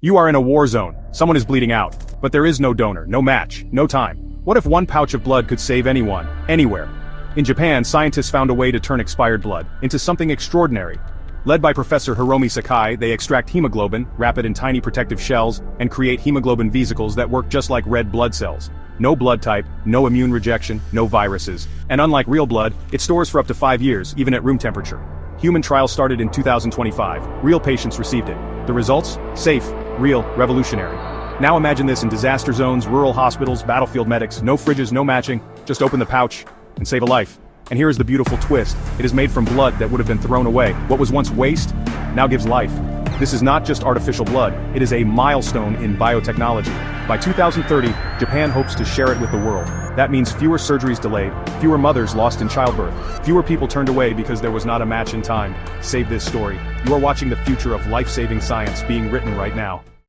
You are in a war zone, someone is bleeding out, but there is no donor, no match, no time. What if one pouch of blood could save anyone, anywhere? In Japan, scientists found a way to turn expired blood into something extraordinary. Led by Professor Hiromi Sakai, they extract hemoglobin, wrap it in tiny protective shells, and create hemoglobin vesicles that work just like red blood cells. No blood type, no immune rejection, no viruses. And unlike real blood, it stores for up to 5 years, even at room temperature. Human trials started in 2025. Real patients received it. The results? Safe, real, revolutionary. Now imagine this in disaster zones, rural hospitals, battlefield medics, no fridges, no matching, just open the pouch and save a life. And here is the beautiful twist. It is made from blood that would have been thrown away. What was once waste, now gives life. This is not just artificial blood, it is a milestone in biotechnology. By 2030, Japan hopes to share it with the world. That means fewer surgeries delayed, fewer mothers lost in childbirth, fewer people turned away because there was not a match in time. Save this story. You are watching the future of life-saving science being written right now.